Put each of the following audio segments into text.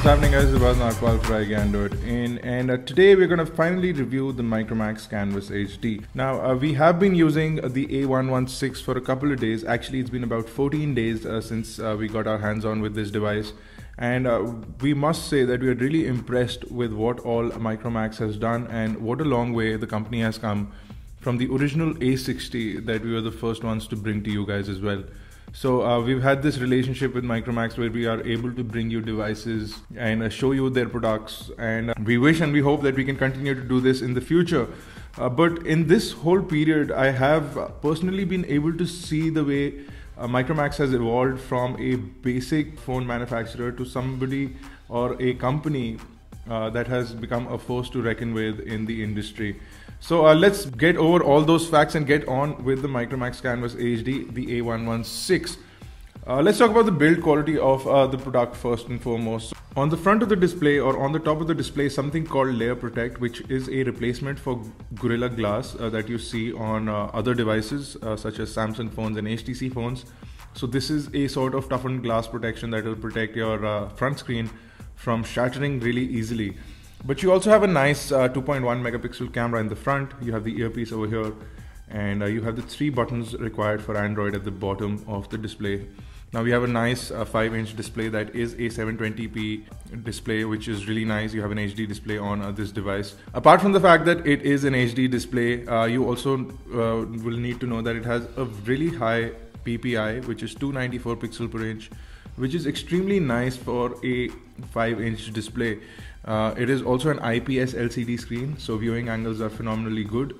What's happening guys, it's Vazn Akbal for Android in and uh, today we're going to finally review the Micromax Canvas HD. Now uh, we have been using the A116 for a couple of days, actually it's been about 14 days uh, since uh, we got our hands on with this device and uh, we must say that we are really impressed with what all Micromax has done and what a long way the company has come from the original A60 that we were the first ones to bring to you guys as well. So uh, we've had this relationship with Micromax where we are able to bring you devices and uh, show you their products, and uh, we wish and we hope that we can continue to do this in the future. Uh, but in this whole period, I have personally been able to see the way uh, Micromax has evolved from a basic phone manufacturer to somebody or a company uh, that has become a force to reckon with in the industry. So uh, let's get over all those facts and get on with the Micromax Canvas HD, the A116. Uh, let's talk about the build quality of uh, the product first and foremost. On the front of the display or on the top of the display, something called Layer Protect, which is a replacement for Gorilla Glass uh, that you see on uh, other devices uh, such as Samsung phones and HTC phones. So this is a sort of toughened glass protection that will protect your front screen from shattering really easily. But you also have a nice uh, 2.1 megapixel camera in the front. You have the earpiece over here, and uh, you have the three buttons required for Android at the bottom of the display. Now we have a nice uh, 5 inch display that is a 720p display which is really nice. You have an HD display on uh, this device. Apart from the fact that it is an HD display, uh, you also uh, will need to know that it has a really high PPI which is 294 pixel per inch which is extremely nice for a 5 inch display. Uh, it is also an IPS LCD screen, so viewing angles are phenomenally good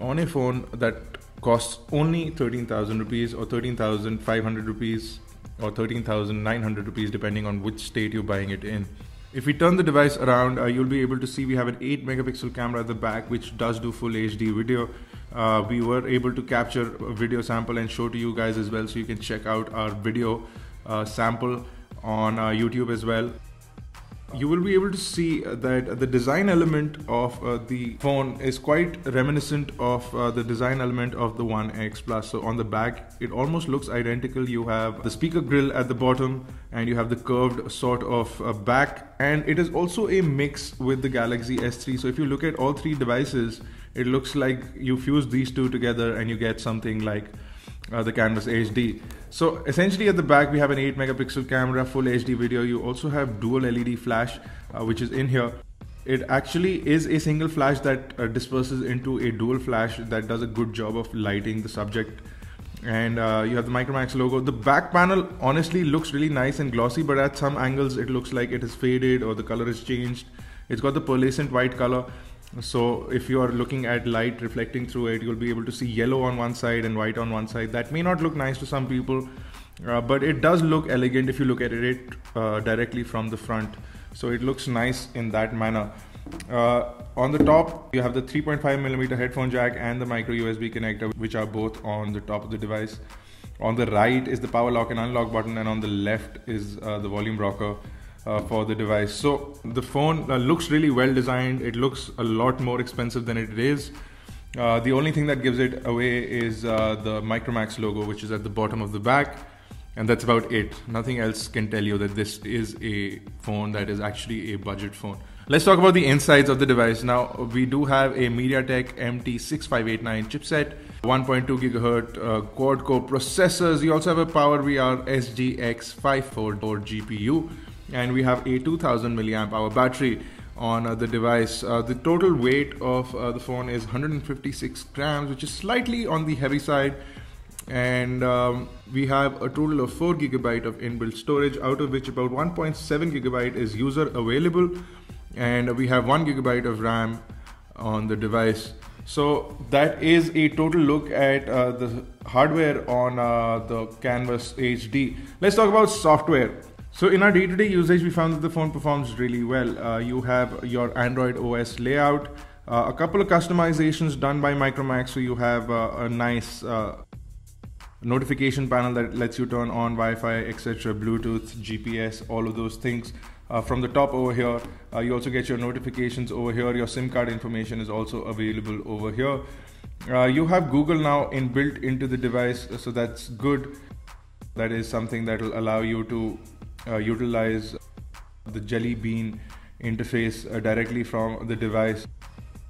on a phone that costs only 13,000 rupees or 13,500 rupees or 13,900 rupees depending on which state you're buying it in. If we turn the device around, uh, you'll be able to see we have an 8 megapixel camera at the back which does do full HD video. Uh, we were able to capture a video sample and show to you guys as well so you can check out our video uh, sample on uh, YouTube as well you will be able to see that the design element of uh, the phone is quite reminiscent of uh, the design element of the One X Plus. So on the back, it almost looks identical. You have the speaker grill at the bottom and you have the curved sort of uh, back and it is also a mix with the Galaxy S3. So if you look at all three devices, it looks like you fuse these two together and you get something like uh, the Canvas HD. So essentially at the back we have an 8 megapixel camera, full HD video. You also have dual LED flash uh, which is in here. It actually is a single flash that uh, disperses into a dual flash that does a good job of lighting the subject. And uh, you have the Micromax logo. The back panel honestly looks really nice and glossy, but at some angles it looks like it is faded or the color is changed. It's got the pearlescent white color so if you are looking at light reflecting through it, you'll be able to see yellow on one side and white on one side. That may not look nice to some people, uh, but it does look elegant if you look at it uh, directly from the front. So it looks nice in that manner. Uh, on the top, you have the 3.5 millimeter headphone jack and the micro USB connector, which are both on the top of the device. On the right is the power lock and unlock button, and on the left is uh, the volume rocker uh, for the device. So the phone uh, looks really well designed. It looks a lot more expensive than it is. Uh, the only thing that gives it away is uh, the Micromax logo, which is at the bottom of the back. And that's about it. Nothing else can tell you that this is a phone that is actually a budget phone. Let's talk about the insides of the device. Now, we do have a MediaTek MT6589 chipset, 1.2 gigahertz uh, quad core processors. You also have a PowerVR SGX544 GPU and we have a 2000 milliamp hour battery on uh, the device. Uh, the total weight of uh, the phone is 156 grams, which is slightly on the heavy side. And um, we have a total of 4 gigabyte of inbuilt storage, out of which about 1.7 gigabyte is user available, and we have 1 gigabyte of RAM on the device. So that is a total look at uh, the hardware on uh, the Canvas HD. Let's talk about software. So in our day-to-day usage, we found that the phone performs really well. Uh, you have your Android OS layout, uh, a couple of customizations done by Micromax. So you have uh, a nice uh, notification panel that lets you turn on Wi-Fi, etc., Bluetooth, GPS, all of those things. Uh, from the top over here, uh, you also get your notifications over here. Your SIM card information is also available over here. you have Google now inbuilt into the device, so that's good. That is something that will allow you to utilize the Jelly Bean interface uh, directly from the device.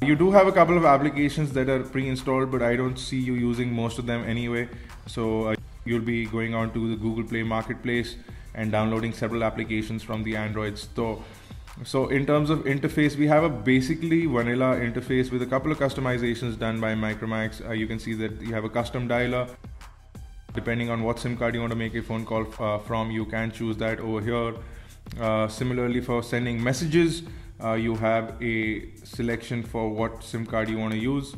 You do have a couple of applications that are pre-installed, but I don't see you using most of them anyway. So uh, you'll be going on to the Google Play Marketplace and downloading several applications from the Android store. So in terms of interface, we have a basically vanilla interface with a couple of customizations done by Micromax. Uh, you can see that you have a custom dialer. Depending on what SIM card you want to make a phone call uh, from, you can choose that over here. Uh, similarly, for sending messages, uh, you have a selection for what SIM card you want to use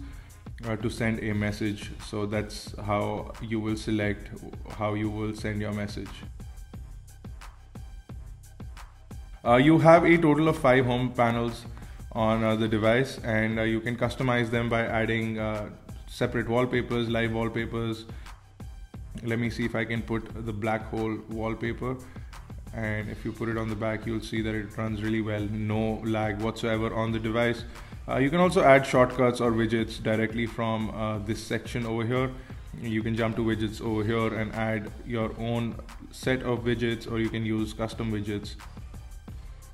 uh, to send a message. So that's how you will select how you will send your message. Uh, you have a total of five home panels on uh, the device and uh, you can customize them by adding uh, separate wallpapers, live wallpapers. Let me see if I can put the black hole wallpaper and if you put it on the back you'll see that it runs really well, no lag whatsoever on the device. Uh, you can also add shortcuts or widgets directly from uh, this section over here you can jump to widgets over here and add your own set of widgets or you can use custom widgets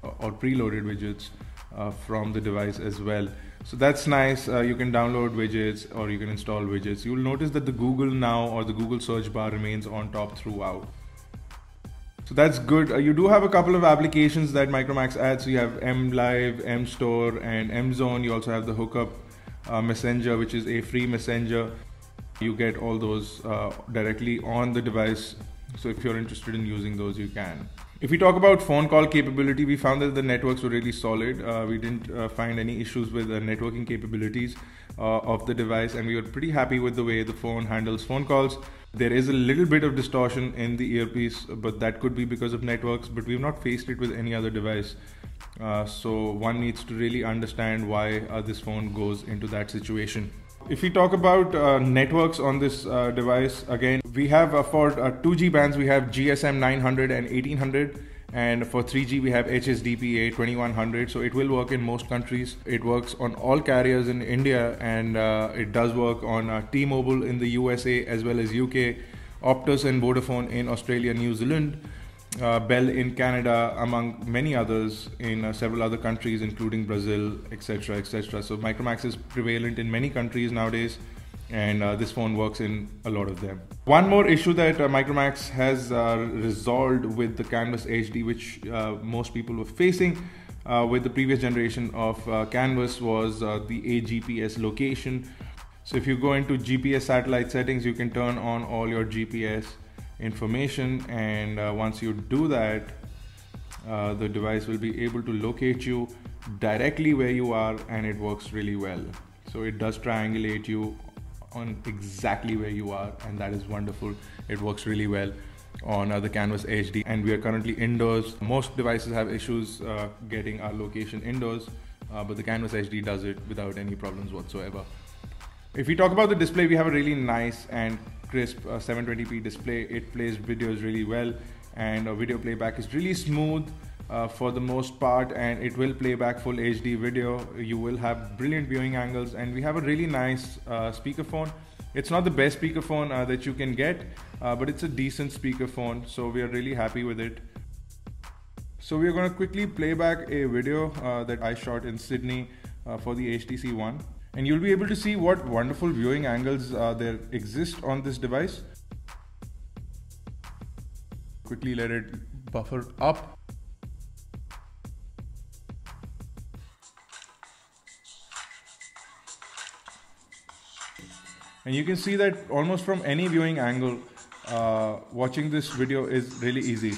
or preloaded widgets uh, from the device as well. So that's nice. Uh, you can download widgets or you can install widgets. You'll notice that the Google Now or the Google search bar remains on top throughout. So that's good. Uh, you do have a couple of applications that Micromax adds. So you have M Live, M Store, and M Zone. You also have the Hookup uh, Messenger, which is a free messenger. You get all those uh, directly on the device. So if you're interested in using those, you can. If we talk about phone call capability, we found that the networks were really solid. Uh, we didn't uh, find any issues with the networking capabilities uh, of the device, and we were pretty happy with the way the phone handles phone calls. There is a little bit of distortion in the earpiece, but that could be because of networks, but we've not faced it with any other device. Uh, so one needs to really understand why uh, this phone goes into that situation. If we talk about uh, networks on this uh, device, again, we have uh, for 2G uh, bands, we have GSM 900 and 1800 and for 3G we have HSDPA 2100 so it will work in most countries. It works on all carriers in India and uh, it does work on uh, T-Mobile in the USA as well as UK Optus and Vodafone in Australia New Zealand uh, Bell in Canada, among many others in uh, several other countries, including Brazil, etc., etc. So Micromax is prevalent in many countries nowadays, and uh, this phone works in a lot of them. One more issue that uh, Micromax has uh, resolved with the Canvas HD, which uh, most people were facing. with the previous generation of Canvas was the AGPS location. So if you go into GPS satellite settings, you can turn on all your GPS information and uh, once you do that uh, the device will be able to locate you directly where you are and it works really well. So it does triangulate you on exactly where you are and that is wonderful. It works really well on uh, the canvas hd and we are currently indoors. Most devices have issues uh, getting our location indoors uh, but the canvas hd does it without any problems whatsoever. If we talk about the display we have a really nice and crisp uh, 720p display. It plays videos really well, and video playback is really smooth. Uh, for the most part and it will play back full HD video. You will have brilliant viewing angles and we have a really nice uh, speakerphone. It's not the best speakerphone uh, that you can get, uh, but it's a decent speakerphone, so we are really happy with it. So we are going to quickly play back a video uh, that I shot in Sydney uh, for the HTC One and you'll be able to see what wonderful viewing angles uh, there exist on this device. Quickly let it buffer up. And you can see that almost from any viewing angle, uh, watching this video is really easy.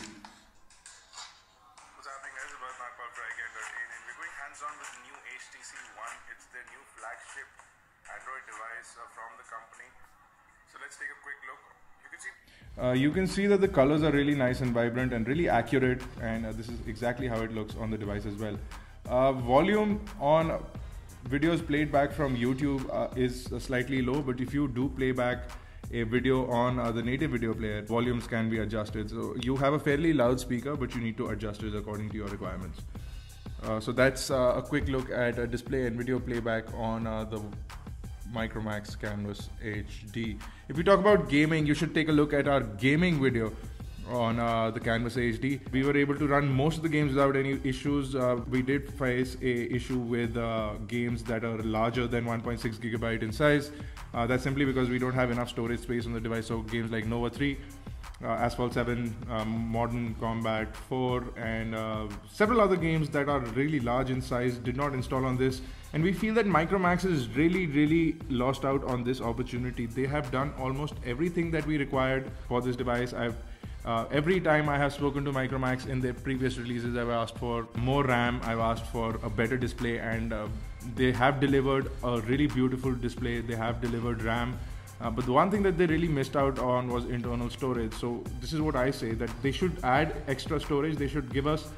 You can see that the colors are really nice and vibrant and really accurate and uh, this is exactly how it looks on the device as well. Uh, volume on videos played back from YouTube uh, is slightly low but if you do play back a video on uh, the native video player, volumes can be adjusted. So you have a fairly loud speaker but you need to adjust it according to your requirements. Uh, so that's a quick look at display and video playback on the Micromax Canvas HD. If we talk about gaming, you should take a look at our gaming video on uh, the Canvas HD. We were able to run most of the games without any issues. Uh, we did face a issue with uh, games that are larger than 1.6 gigabyte in size. Uh, that's simply because we don't have enough storage space on the device. So games like Nova 3 uh, Asphalt 7, um, Modern Combat 4, and uh, several other games that are really large in size did not install on this. And we feel that Micromax is really, really lost out on this opportunity. They have done almost everything that we required for this device. I've uh, every time I have spoken to Micromax in their previous releases, I've asked for more RAM, I've asked for a better display, and uh, they have delivered a really beautiful display. They have delivered RAM uh, but the one thing that they really missed out on was internal storage. So this is what I say that they should add extra storage. They should give us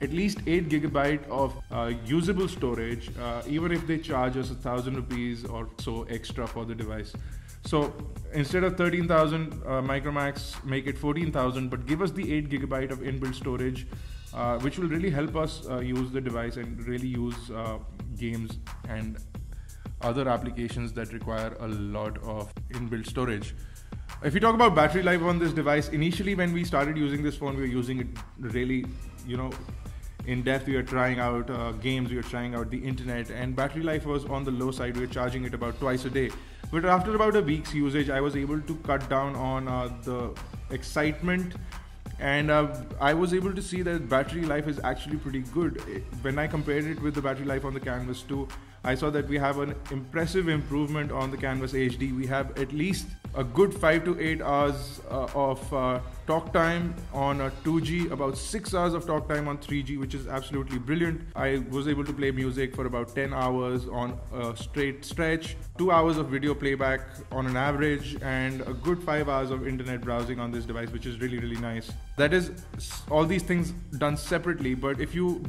at least 8 gigabyte of uh, usable storage, uh, even if they charge us a thousand rupees or so extra for the device. So instead of 13,000 uh, Micromax, make it 14,000, but give us the 8 gigabyte of inbuilt storage, uh, which will really help us uh, use the device and really use games and other applications that require a lot of inbuilt storage. If you talk about battery life on this device, initially when we started using this phone, we were using it really, you know, in depth. We were trying out uh, games, we were trying out the internet, and battery life was on the low side. We were charging it about twice a day. But after about a week's usage, I was able to cut down on uh, the excitement and uh, I was able to see that battery life is actually pretty good. When I compared it with the battery life on the Canvas 2, I saw that we have an impressive improvement on the Canvas HD. We have at least a good 5 to 8 hours uh, of uh, talk time on a 2G, about 6 hours of talk time on 3G, which is absolutely brilliant. I was able to play music for about 10 hours on a straight stretch, 2 hours of video playback on an average, and a good 5 hours of internet browsing on this device, which is really, really nice. That is all these things done separately, but if you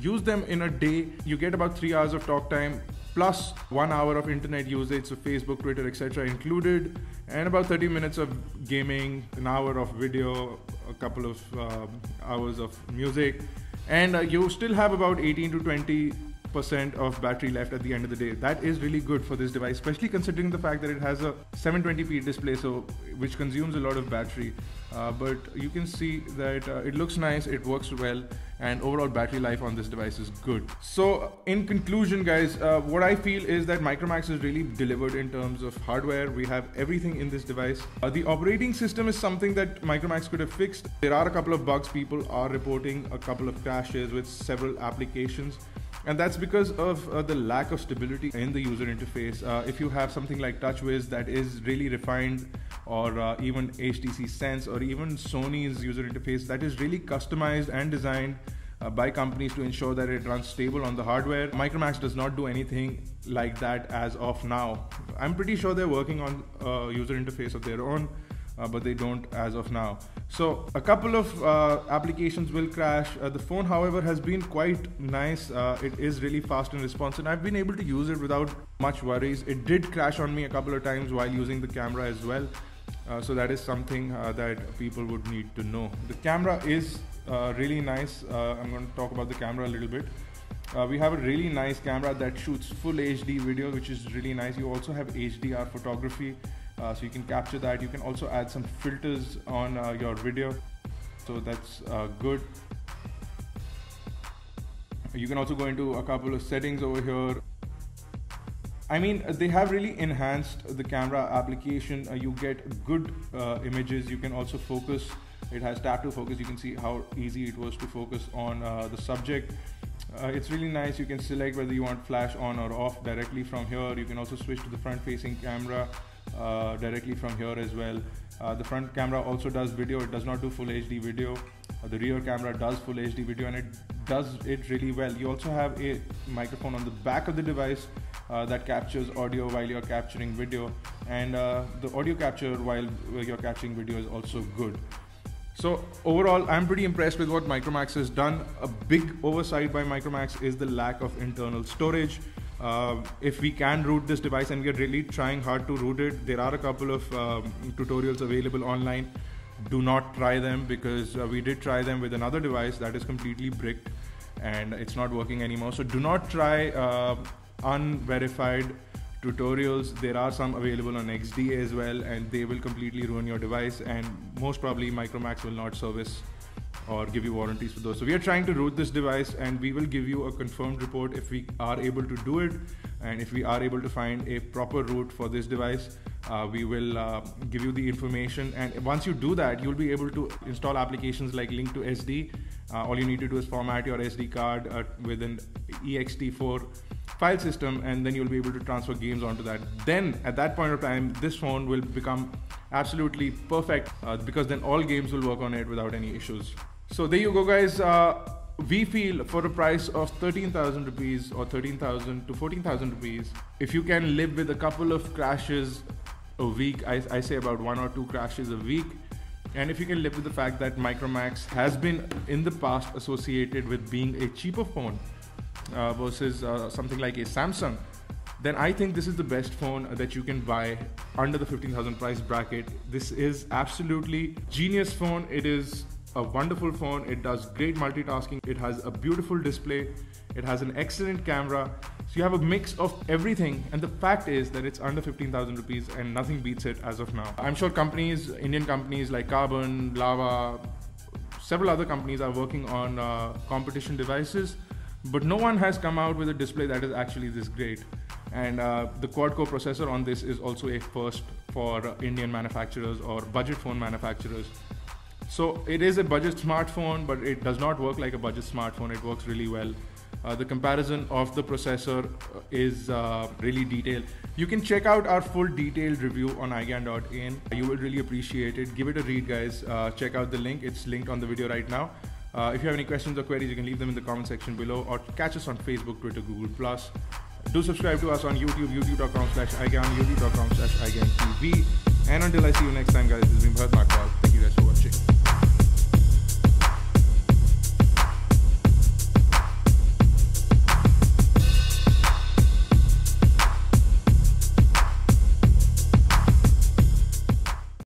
use them in a day, you get about 3 hours of talk time plus one hour of internet usage, so Facebook, Twitter, etc. included, and about 30 minutes of gaming, an hour of video, a couple of um, hours of music, and uh, you still have about 18 to 20 percent of battery left at the end of the day. That is really good for this device, especially considering the fact that it has a 720p display, so which consumes a lot of battery. Uh, but you can see that uh, it looks nice, it works well, and overall battery life on this device is good. So, in conclusion, guys, uh, what I feel is that Micromax is really delivered in terms of hardware. We have everything in this device. Uh, the operating system is something that Micromax could have fixed. There are a couple of bugs. People are reporting a couple of crashes with several applications and that's because of uh, the lack of stability in the user interface. Uh, if you have something like TouchWiz that is really refined, or uh, even HTC Sense, or even Sony's user interface that is really customized and designed uh, by companies to ensure that it runs stable on the hardware. Micromax does not do anything like that as of now. I'm pretty sure they're working on a user interface of their own uh, but they don't as of now. So a couple of uh, applications will crash. Uh, the phone, however, has been quite nice. Uh, it is really fast and responsive. And I've been able to use it without much worries. It did crash on me a couple of times while using the camera as well. Uh, so that is something uh, that people would need to know. The camera is really nice. I'm going to talk about the camera a little bit. Uh, we have a really nice camera that shoots full HD video, which is really nice. You also have HDR photography, uh, so you can capture that you can also add some filters on uh, your video so that's uh, good you can also go into a couple of settings over here I mean, they have really enhanced the camera application. Uh, you get good uh, images. You can also focus. It has tap to focus. You can see how easy it was to focus on uh, the subject. it's really nice. You can select whether you want flash on or off directly from here. You can also switch to the front facing camera uh, directly from here as well. Uh, the front camera also does video, it does not do full HD video. Uh, the rear camera does full HD video and it does it really well. You also have a microphone on the back of the device uh, that captures audio while you're capturing video, and uh, the audio capture while you're capturing video is also good. So overall, I'm pretty impressed with what Micromax has done. A big oversight by Micromax is the lack of internal storage. Uh, if we can root this device and we are really trying hard to root it, there are a couple of um, tutorials available online. Do not try them because uh, we did try them with another device that is completely bricked and it's not working anymore. So do not try uh, unverified tutorials. There are some available on XDA as well, and they will completely ruin your device. And most probably, Micromax will not service or give you warranties for those. So we are trying to root this device and we will give you a confirmed report if we are able to do it and if we are able to find a proper root for this device. Uh, we will uh, give you the information and once you do that you'll be able to install applications like Link2SD uh, all you need to do is format your sd card uh, with an ext4 file system and then you'll be able to transfer games onto that. Then at that point of time this phone will become absolutely perfect uh, because then all games will work on it without any issues. So there you go guys. Uh, we feel for a price of 13,000 rupees or 13,000 to 14,000 rupees if you can live with a couple of crashes a week I, I say about one or two crashes a week and if you can live with the fact that Micromax has been in the past associated with being a cheaper phone uh, versus uh, something like a Samsung, then I think this is the best phone that you can buy under the 15,000 price bracket. This is absolutely genius phone. It is a wonderful phone. It does great multitasking. It has a beautiful display. It has an excellent camera. So you have a mix of everything. And the fact is that it's under 15,000 rupees and nothing beats it as of now. I'm sure companies, Indian companies like Karbonn, Lava, several other companies are working on uh, competition devices but no one has come out with a display that is actually this great. And uh, the quad-core processor on this is also a first for Indian manufacturers or budget phone manufacturers. So it is a budget smartphone, but it does not work like a budget smartphone. It works really well. Uh, the comparison of the processor uh, is uh, really detailed. You can check out our full detailed review on iGyaan.in. You will really appreciate it. Give it a read, guys. Uh, check out the link. It's linked on the video right now. Uh, if you have any questions or queries, you can leave them in the comment section below or catch us on Facebook, Twitter, Google+. Plus. Do subscribe to us on YouTube, youtube.com slash iGyaan, youtube.com slash iGyaanTV. And until I see you next time, guys, this has been Bharat Nagpal.